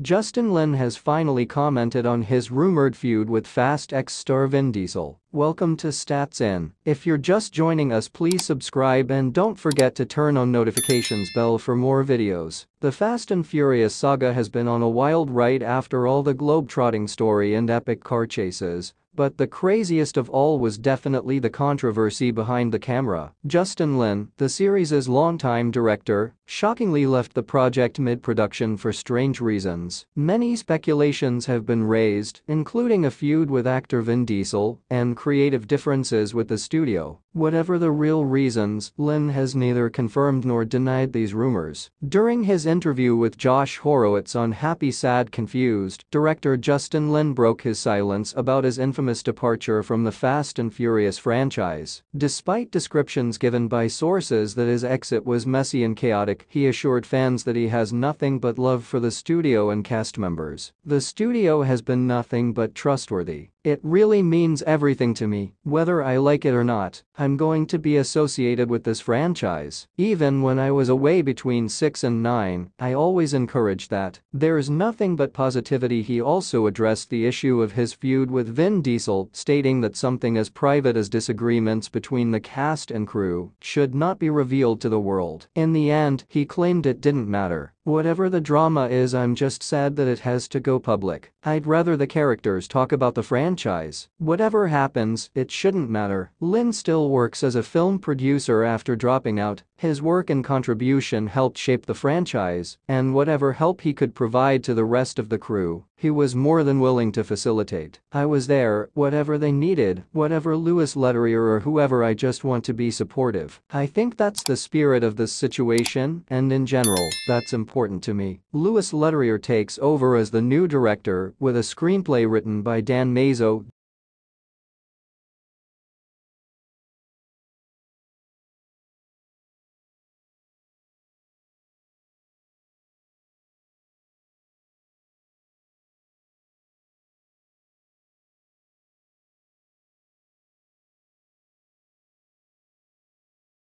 Justin Lin has finally commented on his rumored feud with Fast X star Vin Diesel. Welcome to StatsInn. If you're just joining us please subscribe and don't forget to turn on notifications bell for more videos. The Fast and Furious saga has been on a wild ride after all the globe-trotting story and epic car chases. But the craziest of all was definitely the controversy behind the camera. Justin Lin, the series' longtime director, shockingly left the project mid-production for strange reasons. Many speculations have been raised, including a feud with actor Vin Diesel and creative differences with the studio. Whatever the real reasons, Lin has neither confirmed nor denied these rumors. During his interview with Josh Horowitz on Happy Sad Confused, director Justin Lin broke his silence about his infamous departure from the Fast and Furious franchise. Despite descriptions given by sources that his exit was messy and chaotic, he assured fans that he has nothing but love for the studio and cast members. The studio has been nothing but trustworthy. It really means everything to me, whether I like it or not, I'm going to be associated with this franchise. Even when I was away between 6 and 9, I always encouraged that. There's nothing but positivity he also addressed the issue of his feud with Vin Diesel, stating that something as private as disagreements between the cast and crew should not be revealed to the world. In the end, he claimed it didn't matter. Whatever the drama is I'm just sad that it has to go public. I'd rather the characters talk about the franchise. Whatever happens, it shouldn't matter. Lin still works as a film producer after dropping out. His work and contribution helped shape the franchise, and whatever help he could provide to the rest of the crew, he was more than willing to facilitate. I was there, whatever they needed, whatever Louis Leterrier or whoever I just want to be supportive. I think that's the spirit of this situation, and in general, that's important to me. Louis Leterrier takes over as the new director with a screenplay written by Dan Mazeau,